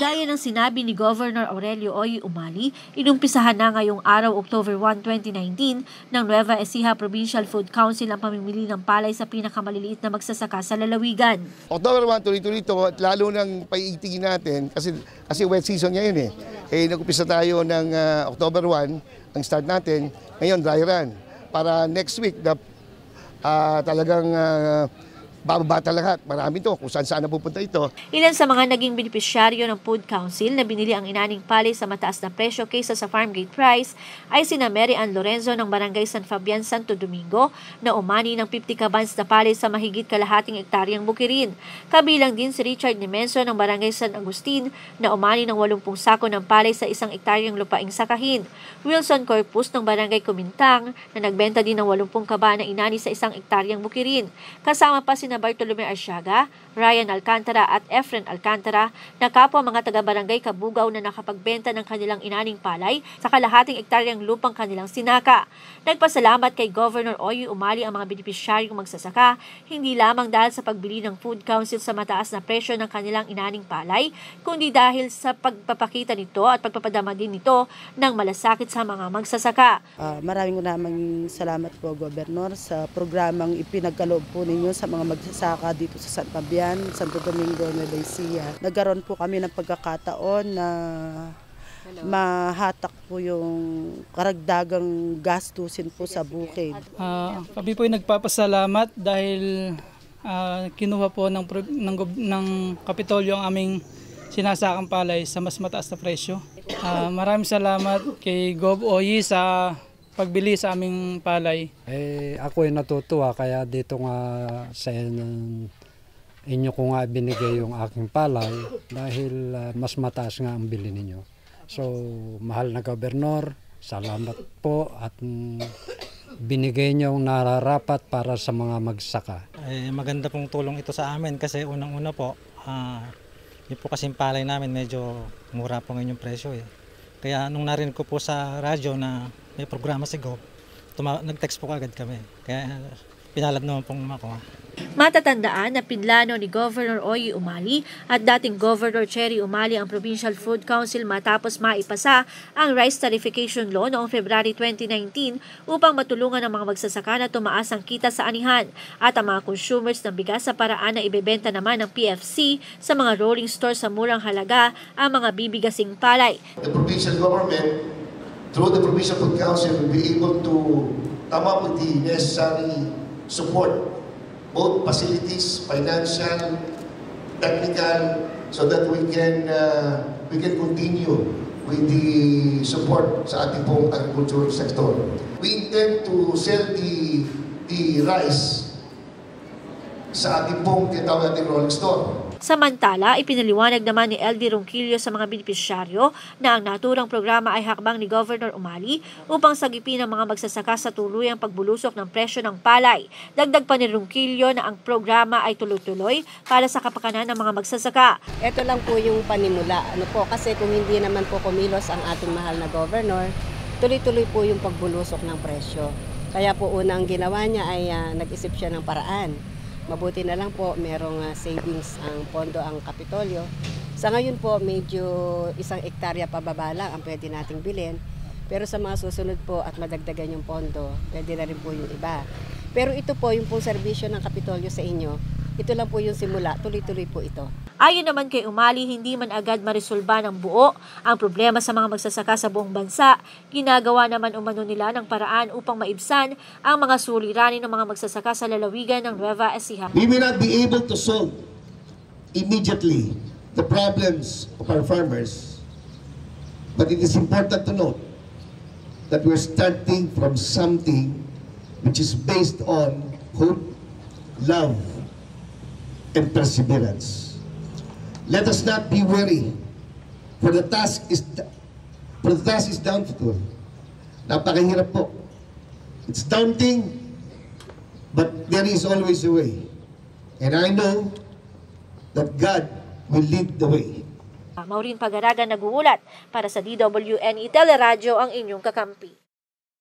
Gaya ng sinabi ni Governor Aurelio Oy Umali, inumpisahan na ngayong araw October 1, 2019 ng Nueva Ecija Provincial Food Council ang pamimili ng palay sa pinakamaliliit na magsasaka sa lalawigan. October 1, tuloy-tuloy ito at lalo nang paiitigin natin kasi, kasi wet season ngayon eh. Eh, nag-upisa tayo ng ah, October 1, ang start natin, ngayon dry run. Para next week, na, ah, talagang ah, bababa talaga. Marami to kung saan saan napupunta ito. Ilan sa mga naging benepisyaryo ng Food Council na binili ang inaning palay sa mataas na presyo kaysa sa farm gate price ay sina Mary Ann Lorenzo ng Barangay San Fabian, Santo Domingo na umani ng 50 kabans na palay sa mahigit kalahating ektaryang bukirin. Kabilang din si Richard Nimenso ng Barangay San Agustin na umani ng 80 sako ng palay sa isang ektaryang lupaing sakahin. Wilson Corpus ng Barangay Kumintang na nagbenta din ng 80 kaba na inani sa isang ektaryang bukirin. Kasama pa sina Bartolome Arsiaga, Ryan Alcantara at Efren Alcantara na kapwa mga taga-barangay Kabugaw na nakapagbenta ng kanilang inaning palay sa kalahating ektaryang lupang kanilang sinaka. Nagpasalamat kay Governor Oy Umali ang mga benepisyaryong magsasaka, hindi lamang dahil sa pagbili ng Food Council sa mataas na presyo ng kanilang inaning palay, kundi dahil sa pagpapakita nito at pagpapadama din nito ng malasakit sa mga magsasaka. Ah, maraming maraming salamat po, Gobernador, sa programang ipinagkaloob po ninyo sa mga magsasaka dito sa San Fabian, Santo Domingo, Nueva Ecija. Nagkaroon po kami ng pagkakataon na mahatak po yung karagdagang gastusin po sa bukid. Ah, kami po ay nagpapasalamat dahil ah, kinuha po ng, ng, ng Kapitolyo ang aming sinasakang palay sa mas mataas na presyo. Ah, maraming salamat kay Gov. Oyi sa pagbili sa aming palay. Eh, ako ay natutuwa kaya dito nga sa in- inyo ko nga binigay yung aking palay dahil ah, mas mataas nga ang bili ninyo. So, mahal na gobernador, salamat po at mm, binigay niyo ang nararapat para sa mga magsaka. Eh, maganda pong tulong ito sa amin kasi unang-una po, ah, yung po kasing palay namin medyo mura po ngayon yung presyo eh. Kaya nung narinig ko po sa radyo na may programa si Go, tuma- nag-text po agad kami. Kaya pinalad naman pong makuha. Matatandaan na pinlano ni Governor Oyi Umali at dating Governor Cherry Umali ang Provincial Food Council matapos maipasa ang Rice Tarification Law noong February 2019 upang matulungan ang mga magsasaka na tumaas ang kita sa anihan at ang mga consumers ng bigas sa paraan na ibebenta naman ng PFC sa mga rolling store sa murang halaga ang mga bibigasing palay. The provincial government, through the Provincial Food Council, will be able to come up with the necessary support, both facilities, financial, technical, so that we can uh, we can continue with the support sa ating pong agriculture sector. We intend to sell the the rice sa ating pong tinatawag natin rolling store. Samantala, ipinaliwanag naman ni LD Ronquillo sa mga benepisyaryo na ang naturang programa ay hakbang ni Governor Umali upang sagipin ang mga magsasaka sa tuluyang pagbulusok ng presyo ng palay. Dagdag pa ni Ronquillo na ang programa ay tuloy-tuloy para sa kapakanan ng mga magsasaka. Ito lang po yung panimula. Ano po, kasi kung hindi naman po kumilos ang ating mahal na governor, tuloy-tuloy po yung pagbulusok ng presyo. Kaya po unang ginawa niya ay ah, nag-isip siya ng paraan. Mabuti na lang po merong ah, savings ang pondo ang Kapitolyo. Sa ngayon po medyo isang ektarya pababa lang ang pwede nating bilhin. Pero sa mga susunod po at madagdagan yung pondo, pwede na rin po yung iba. Pero ito po yung pong serbisyo ng Kapitolyo sa inyo, ito lang po yung simula, tuloy-tuloy po ito. Ayon naman kay Umali, hindi man agad maresolba ng buo ang problema sa mga magsasaka sa buong bansa. Ginagawa naman umano nila ng paraan upang maibsan ang mga suliranin ng mga magsasaka sa lalawigan ng Nueva Ecija. We may not be able to solve immediately the problems of our farmers, but it is important to note that we're starting from something which is based on hope, love, and perseverance. Let us not be weary, for the task is for the task is daunting. Napakahirap po. It's daunting, but there is always a way. And I know that God will lead the way. Maureen Pagaraga nag-uulat para sa DWNE Teleradyo ang inyong kakampi.